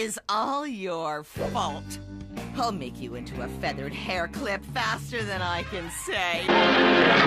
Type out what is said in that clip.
is all your fault. I'll make you into a feathered hair clip faster than I can say.